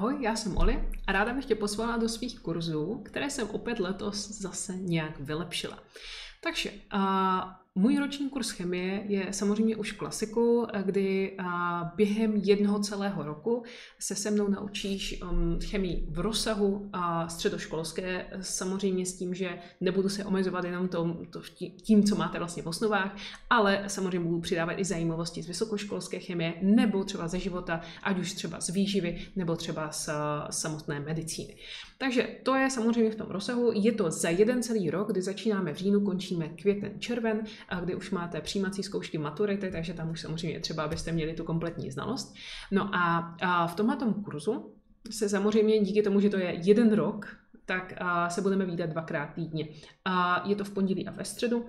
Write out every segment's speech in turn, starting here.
Ahoj, já jsem Oli a ráda bych tě pozvala do svých kurzů, které jsem opět letos zase nějak vylepšila. Takže uh, můj roční kurz chemie je samozřejmě už klasikou, kdy během jednoho celého roku se se mnou naučíš um, chemii v rozsahu středoškolské, samozřejmě s tím, že nebudu se omezovat jenom tím, co máte vlastně v osnovách, ale samozřejmě budu přidávat i zajímavosti z vysokoškolské chemie nebo třeba ze života, ať už třeba z výživy nebo třeba z samotné medicíny. Takže to je samozřejmě v tom rozsahu. Je to za jeden celý rok, kdy začínáme v říjnu, končíme květen, červen, kdy už máte přijímací zkoušky maturity, takže tam už samozřejmě třeba, abyste měli tu kompletní znalost. No a, a v tomhle kurzu se samozřejmě díky tomu, že to je jeden rok, tak se budeme výdat dvakrát týdně. Je to v pondělí a ve středu,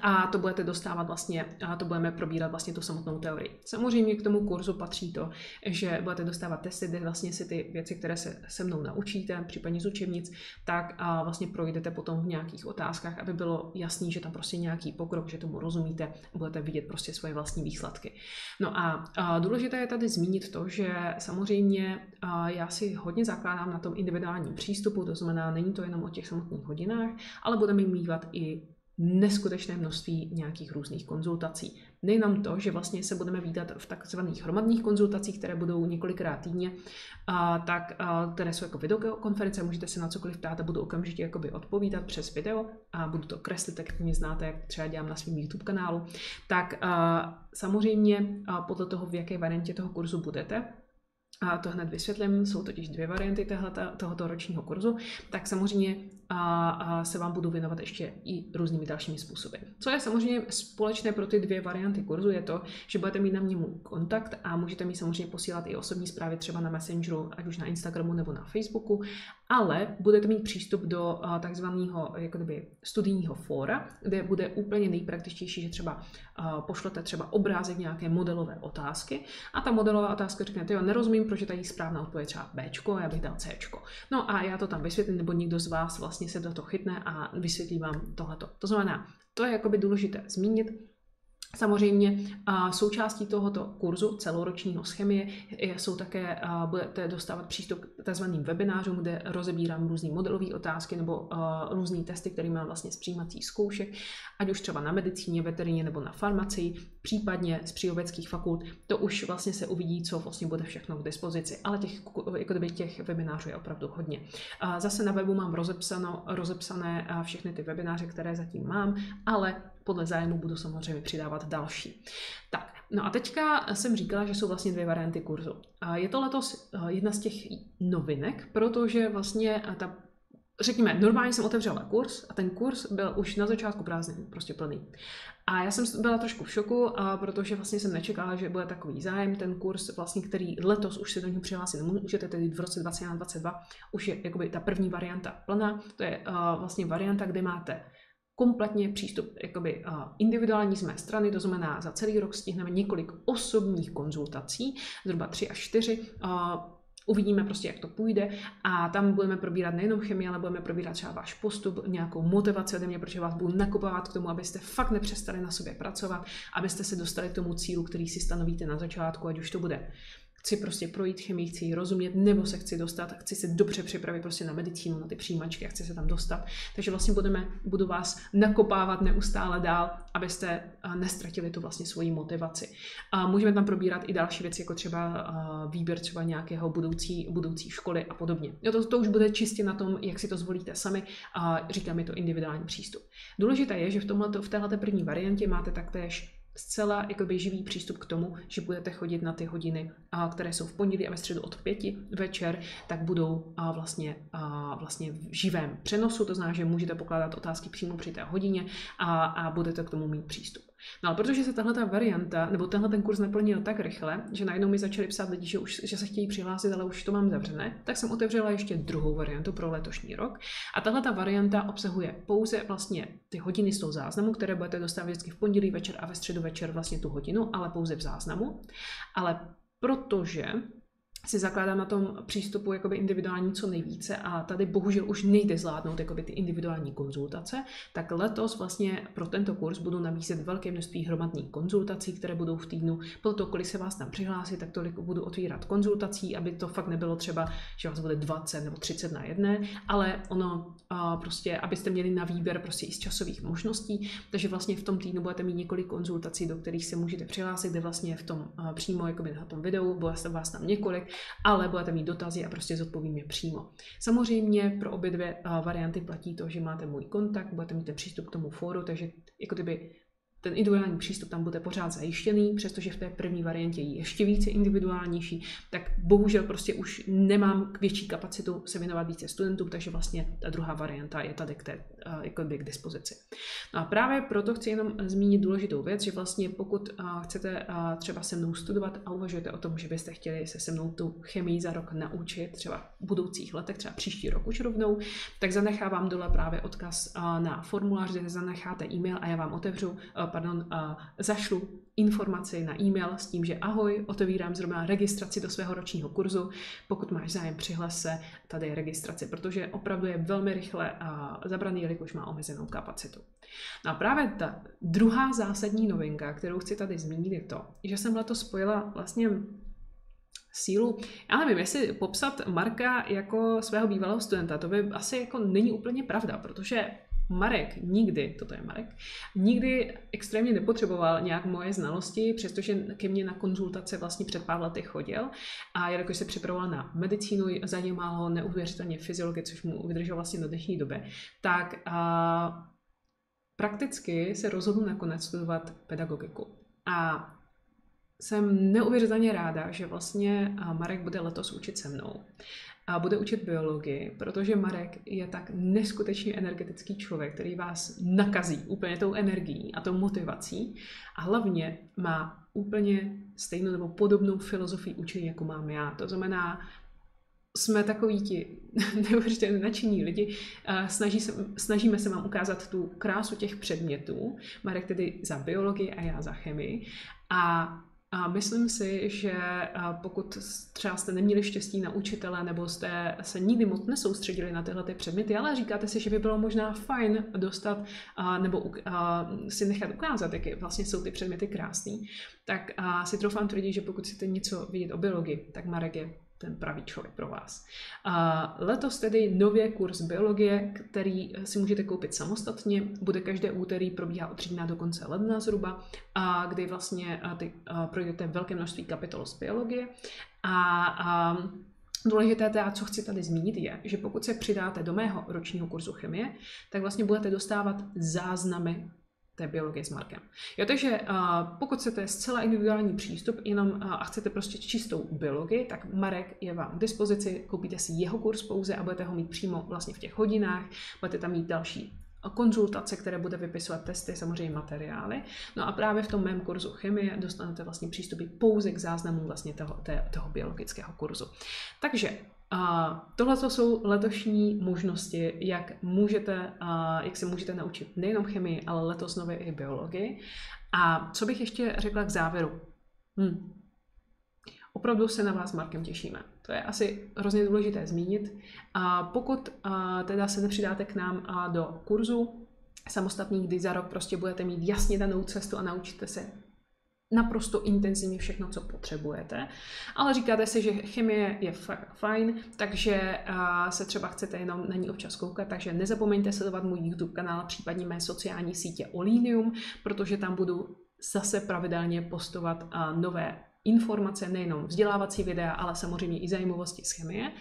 a to budete dostávat vlastně, a to budeme probírat vlastně tu samotnou teorii. Samozřejmě k tomu kurzu patří to, že budete dostávat testy, kde vlastně si ty věci, které se se mnou naučíte, případně z učebnic, tak a vlastně projdete potom v nějakých otázkách, aby bylo jasný, že tam prostě nějaký pokrok, že tomu rozumíte, budete vidět prostě svoje vlastní výsledky. No a, a důležité je tady zmínit to, že samozřejmě a já si hodně zakládám na tom individuálním přístupu, to znamená, není to jenom o těch samotných hodinách, ale budeme mít i neskutečné množství nějakých různých konzultací. Nejenom to, že vlastně se budeme výdat v takzvaných hromadných konzultacích, které budou několikrát týdně, a, tak, a, které jsou jako videokonference, můžete se na cokoliv ptát a budu okamžitě jakoby odpovídat přes video a budu to kreslit, tak mě znáte, jak třeba dělám na svém YouTube kanálu. Tak a, samozřejmě a podle toho, v jaké variantě toho kurzu budete, a to hned vysvětlím, jsou totiž dvě varianty tohoto, tohoto ročního kurzu, tak samozřejmě a, a se vám budu věnovat ještě i různými dalšími způsoby. Co je samozřejmě společné pro ty dvě varianty kurzu, je to, že budete mít na mě můj kontakt a můžete mi samozřejmě posílat i osobní zprávy třeba na Messengeru, ať už na Instagramu nebo na Facebooku, ale budete mít přístup do takzvaného jakoby, studijního fóra, kde bude úplně nejpraktičtější, že třeba pošlete třeba obrázek nějaké modelové otázky a ta modelová otázka řekne, jo, nerozumím, proč je tady správná odpověď třeba B, já bych dal C. No a já to tam vysvětlím, nebo někdo z vás vlastně se do toho chytne a vysvětlí vám tohleto. To znamená, to je jakoby důležité zmínit, Samozřejmě součástí tohoto kurzu celoročního chemie jsou také, budete dostávat přístup k tzv. webinářům, kde rozebírám různé modelové otázky nebo různé testy, které mám vlastně z přijímacích zkoušek, ať už třeba na medicíně, veterině nebo na farmacii, případně z přírodovědských fakult. To už vlastně se uvidí, co vlastně bude všechno k dispozici, ale těch, jako těch webinářů je opravdu hodně. Zase na webu mám rozepsano, rozepsané všechny ty webináře, které zatím mám, ale podle zájmu budu samozřejmě přidávat další. Tak, no a teďka jsem říkala, že jsou vlastně dvě varianty kurzu. Je to letos eh, jedna z těch novinek, protože vlastně eh, ta Řekněme, normálně jsem otevřela kurz a ten kurz byl už na začátku prázdnin prostě plný. A já jsem byla trošku v šoku, a protože vlastně jsem nečekala, že bude takový zájem. Ten kurz, vlastně, který letos už se do něj přihlásit nemůžete, tedy v roce 2022, už je jakoby ta první varianta plná. To je uh, vlastně varianta, kde máte kompletně přístup jakoby individuální z mé strany, to znamená za celý rok stihneme několik osobních konzultací, zhruba tři až čtyři, Uvidíme prostě, jak to půjde. A tam budeme probírat nejenom chemii, ale budeme probírat třeba váš postup, nějakou motivaci ode mě, protože vás budu nakupovat k tomu, abyste fakt nepřestali na sobě pracovat, abyste se dostali k tomu cílu, který si stanovíte na začátku, ať už to bude chci prostě projít chemii, chci ji rozumět, nebo se chci dostat, chci se dobře připravit prostě na medicínu, na ty přijímačky chci se tam dostat. Takže vlastně budeme, budu vás nakopávat neustále dál, abyste nestratili tu vlastně svoji motivaci. A můžeme tam probírat i další věci, jako třeba výběr třeba nějakého budoucí, budoucí školy a podobně. Jo, to, to už bude čistě na tom, jak si to zvolíte sami a říkám, je to individuální přístup. Důležité je, že v, tomhle, v této první variantě máte taktéž zcela jakoby živý přístup k tomu, že budete chodit na ty hodiny, a, které jsou v pondělí a ve středu od pěti večer, tak budou a, vlastně, a, vlastně v živém přenosu, to znamená, že můžete pokládat otázky přímo při té hodině a, a budete k tomu mít přístup. No ale protože se tahle ta varianta, nebo tenhle ten kurz naplnil tak rychle, že najednou mi začali psát lidi, že, už, že se chtějí přihlásit, ale už to mám zavřené, tak jsem otevřela ještě druhou variantu pro letošní rok. A tahle ta varianta obsahuje pouze vlastně ty hodiny z toho záznamu, které budete dostávat vždycky v pondělí večer a ve středu večer vlastně tu hodinu, ale pouze v záznamu. Ale protože si zakládám na tom přístupu jakoby individuální co nejvíce a tady bohužel už nejde zvládnout jakoby ty individuální konzultace, tak letos vlastně pro tento kurz budu nabízet velké množství hromadných konzultací, které budou v týdnu. Toho, kolik se vás tam přihlásí, tak tolik budu otvírat konzultací, aby to fakt nebylo třeba, že vás bude 20 nebo 30 na jedné, ale ono a prostě, abyste měli na výběr prostě i z časových možností, takže vlastně v tom týdnu budete mít několik konzultací, do kterých se můžete přihlásit, kde vlastně v tom přímo jakoby na tom videu, bude vás tam několik ale budete mít dotazy a prostě zodpovím je přímo. Samozřejmě pro obě dvě varianty platí to, že máte můj kontakt, budete mít přístup k tomu fóru, takže jako kdyby ten individuální přístup tam bude pořád zajištěný, přestože v té první variantě je ještě více individuálnější, tak bohužel prostě už nemám větší kapacitu se věnovat více studentům, takže vlastně ta druhá varianta je tady k, té, jako k dispozici. No a právě proto chci jenom zmínit důležitou věc, že vlastně pokud chcete třeba se mnou studovat a uvažujete o tom, že byste chtěli se se mnou tu chemii za rok naučit, třeba v budoucích letech, třeba příští rok už rovnou, tak zanechávám dole právě odkaz na formulář, kde zanecháte e-mail a já vám otevřu pardon, uh, zašlu informaci na e-mail s tím, že ahoj, otevírám zrovna registraci do svého ročního kurzu. Pokud máš zájem, přihlas se, tady je registrace, protože opravdu je velmi rychle zabraný, jelikož má omezenou kapacitu. No a právě ta druhá zásadní novinka, kterou chci tady zmínit, je to, že jsem letos spojila vlastně sílu. Já nevím, jestli popsat Marka jako svého bývalého studenta, to by asi jako není úplně pravda, protože Marek nikdy, toto je Marek, nikdy extrémně nepotřeboval nějak moje znalosti, přestože ke mně na konzultace vlastně před pár lety chodil a jakož se připravoval na medicínu, zajímalo ho neuvěřitelně fyziologie, což mu vydrželo vlastně do dnešní doby, tak a, prakticky se rozhodl nakonec studovat pedagogiku. A jsem neuvěřitelně ráda, že vlastně Marek bude letos učit se mnou a bude učit biologii, protože Marek je tak neskutečně energetický člověk, který vás nakazí úplně tou energií a tou motivací a hlavně má úplně stejnou nebo podobnou filozofii učení, jako mám já. To znamená, jsme takoví ti neuvěřitelně nadšení lidi, snaží se, snažíme se vám ukázat tu krásu těch předmětů, Marek tedy za biologii a já za chemii. A a myslím si, že pokud třeba jste neměli štěstí na učitele nebo jste se nikdy moc nesoustředili na tyhle ty předměty, ale říkáte si, že by bylo možná fajn dostat nebo si nechat ukázat, jaké vlastně jsou ty předměty krásný, tak si troufám tvrdit, že pokud chcete něco vidět o biologii, tak Marek je ten pravý člověk pro vás. A letos tedy nově kurz biologie, který si můžete koupit samostatně, bude každé úterý, probíhá od října do konce ledna zhruba, a kdy vlastně ty, a projdete velké množství kapitol z biologie a, a Důležité teda, co chci tady zmínit, je, že pokud se přidáte do mého ročního kurzu chemie, tak vlastně budete dostávat záznamy té biologie s Markem. Jo, takže uh, pokud chcete zcela individuální přístup jenom uh, a chcete prostě čistou biologii, tak Marek je vám k dispozici, koupíte si jeho kurz pouze a budete ho mít přímo vlastně v těch hodinách, budete tam mít další konzultace, které bude vypisovat testy, samozřejmě materiály. No a právě v tom mém kurzu chemie dostanete vlastně přístupy pouze k záznamům vlastně toho, té, toho biologického kurzu. Takže a tohle jsou letošní možnosti, jak, můžete, jak se můžete naučit nejenom chemii, ale letos nově i biologii. A co bych ještě řekla k závěru? Hm. Opravdu se na vás s Markem těšíme. To je asi hrozně důležité zmínit. A pokud a, teda se nepřidáte k nám a do kurzu samostatný, kdy za rok prostě budete mít jasně danou cestu a naučíte se naprosto intenzivně všechno, co potřebujete. Ale říkáte si, že chemie je fajn, takže se třeba chcete jenom na ní občas koukat, takže nezapomeňte sledovat můj YouTube kanál, případně mé sociální sítě Olinium, protože tam budu zase pravidelně postovat nové informace, nejenom vzdělávací videa, ale samozřejmě i zajímavosti z chemie.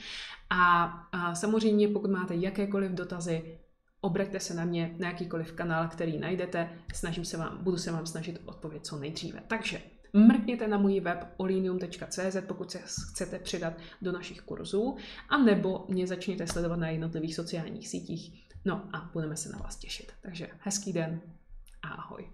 A, a samozřejmě, pokud máte jakékoliv dotazy, obraťte se na mě na jakýkoliv kanál, který najdete, snažím se vám, budu se vám snažit odpovědět co nejdříve. Takže mrkněte na můj web olinium.cz, pokud se chcete přidat do našich kurzů, a nebo mě začněte sledovat na jednotlivých sociálních sítích. No a budeme se na vás těšit. Takže hezký den a ahoj.